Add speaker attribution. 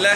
Speaker 1: ਲੈ